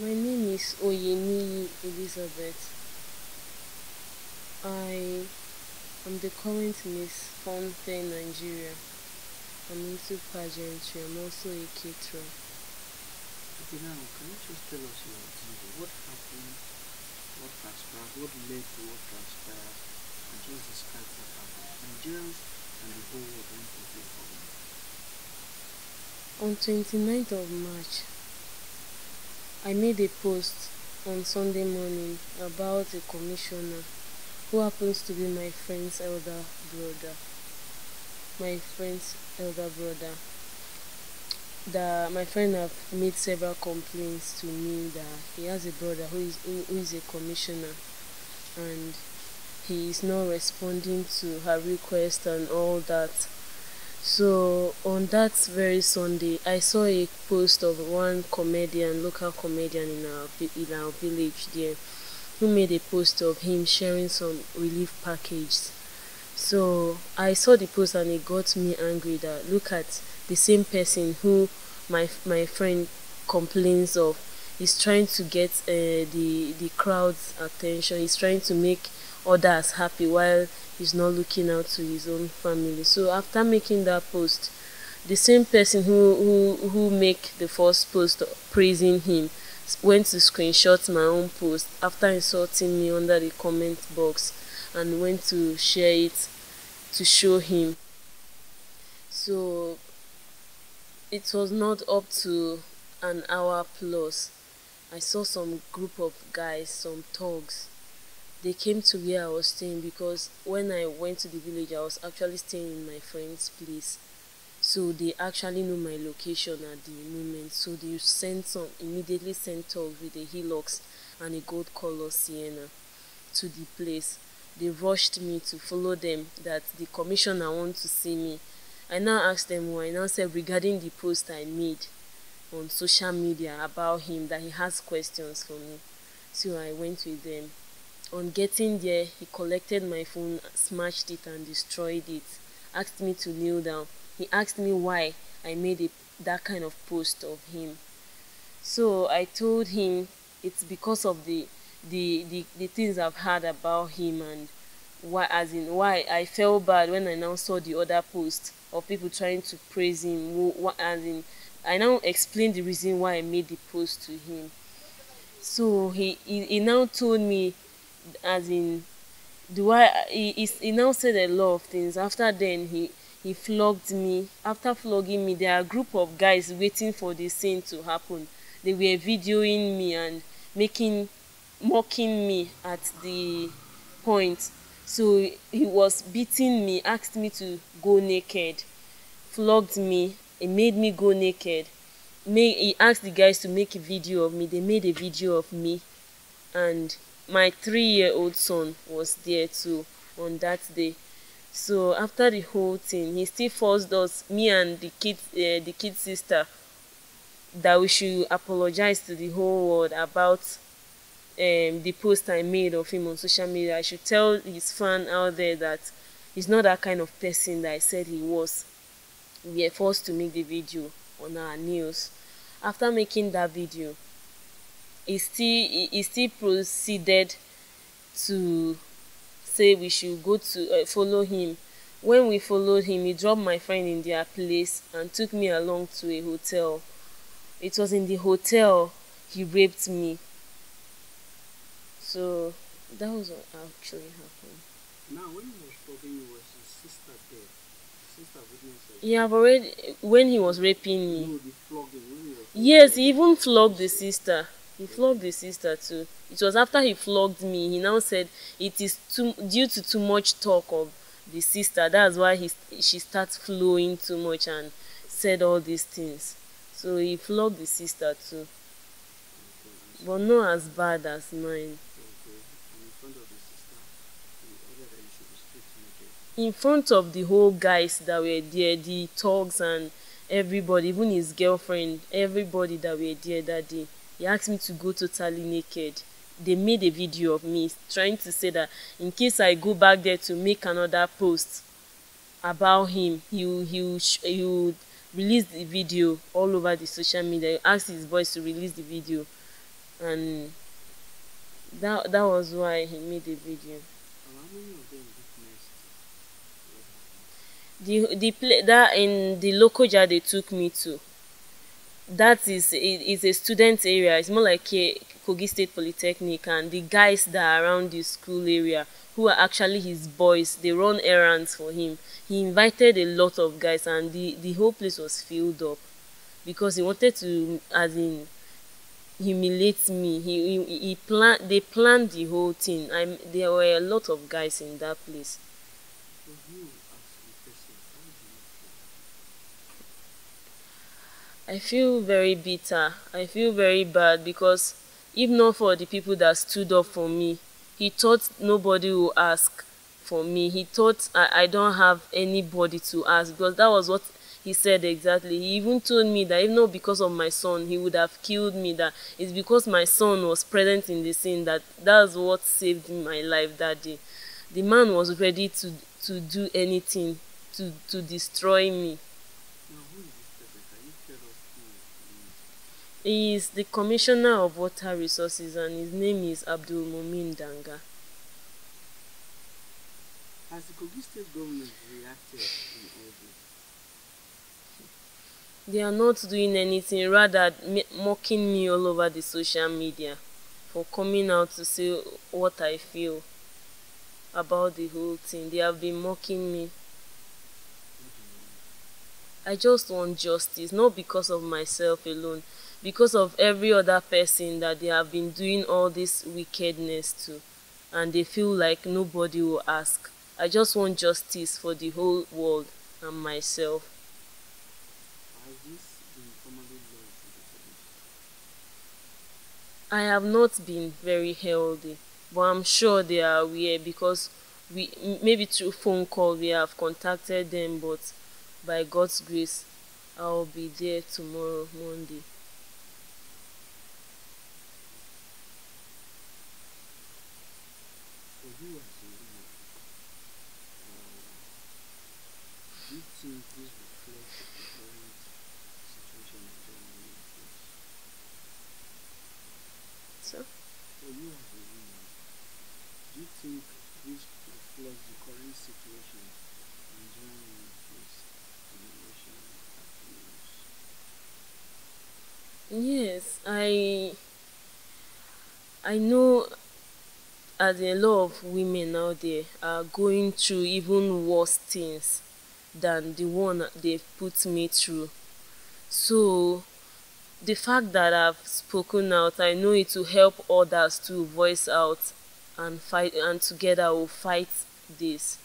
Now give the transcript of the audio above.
My name is Oyeniyi Elizabeth. I am the current Miss Funfair Nigeria. I'm into pageantry. I'm also a caterer. Okay, now can you just tell us your deal? What happened? What transpired? What led to what transpired? And just describe what happened. Nigerians and the whole world want to hear. On 29th of March, I made a post on Sunday morning about a commissioner who happens to be my friend's elder brother. My friend's elder brother. That my friend have made several complaints to me that he has a brother who is who is a commissioner and he is not responding to her request and all that. So on that very Sunday, I saw a post of one comedian, local comedian in our in our village there, who made a post of him sharing some relief package. So I saw the post and it got me angry that look at the same person who my my friend complains of is trying to get uh, the the crowd's attention. He's trying to make others happy while he's not looking out to his own family. So after making that post, the same person who who who make the first post praising him went to screenshot my own post after insulting me under the comment box and went to share it to show him. So it was not up to an hour plus. I saw some group of guys, some thugs. They came to where I was staying because when I went to the village, I was actually staying in my friend's place. So they actually know my location at the moment. So they sent some immediately sent thugs with a and a gold color Sienna to the place. They rushed me to follow them that the commissioner want to see me. I now asked them why. I now said regarding the post I made on social media about him that he has questions for me. So I went with them. On getting there, he collected my phone, smashed it and destroyed it. Asked me to kneel down. He asked me why I made a, that kind of post of him. So I told him it's because of the the, the, the things I've heard about him and why as in why I felt bad when I now saw the other post of people trying to praise him as in I now explained the reason why I made the post to him. So he, he, he now told me as in do I he, he, now said a lot of things. After then he he flogged me. After flogging me, there are a group of guys waiting for the scene to happen. They were videoing me and making mocking me at the point. So he was beating me, asked me to go naked, flogged me, he made me go naked. May he asked the guys to make a video of me. They made a video of me, and my three-year-old son was there too on that day. So after the whole thing, he still forced us, me and the kid, uh, the kid's sister, that we should apologize to the whole world about um, the post I made of him on social media. I should tell his fan out there that he's not that kind of person that I said he was. We were forced to make the video on our news. After making that video, he still he, he still proceeded to say we should go to uh, follow him. When we followed him, he dropped my friend in their place and took me along to a hotel. It was in the hotel he raped me. So that was what actually happened. Now, when he was talking, you was his sister there. His sister witnessed it. He have already when he was raping me. No, the flogging. When he was Yes, he even flogged the sister. He flogged the sister too. It was after he flogged me. He now said it is too due to too much talk of the sister. That's why he she starts flowing too much and said all these things. So he flogged the sister too, but not as bad as mine. in front of the whole guys that were there, the thugs and everybody, even his girlfriend, everybody that were there that day, he asked me to go totally naked. They made a video of me trying to say that in case I go back there to make another post about him, he will, he will, he will release the video all over the social media. He asked his boys to release the video and that that was why he made the video. And how many of them witnessed what happened? The the play that in the local jar they took me to. That is is a student area. It's more like a Kogi State Polytechnic, and the guys that are around the school area who are actually his boys they run errands for him. He invited a lot of guys and the the whole place was filled up because he wanted to as in humiliate me. He he, he plan they planned the whole thing. I there were a lot of guys in that place. For you as a person, how do you feel? I feel very bitter. I feel very bad because if not for the people that stood up for me he thought nobody will ask for me. He thought i i don't have anybody to ask because that was what he said exactly. He even told me that if not because of my son he would have killed me that it's because my son was present in the scene that that's what saved my life that day. The man was ready to to do anything to to destroy me. Now, who is he is? the commissioner of water resources and his name is Abdulmumin Danga Has the Kogi State government reacted in all this? they are not doing anything rather mocking me all over the social media for coming out to say what i feel about the whole thing they have been mocking me i just want justice not because of myself alone because of every other person that they have been doing all this wickedness to and they feel like nobody will ask i just want justice for the whole world and myself? I have not been very healthy, but I'm sure they are aware because we maybe through phone call we have contacted them, but by God's grace, I'll be there tomorrow, Monday. This the current situation in? So, For you as a woman, do you think this reflects the current situation in abuse? yes, I I know as a lot of women out there are going through even worse things than the one they've put me through. So the fact that I've spoken out, I know it will help others to voice out and fight and together we'll fight this.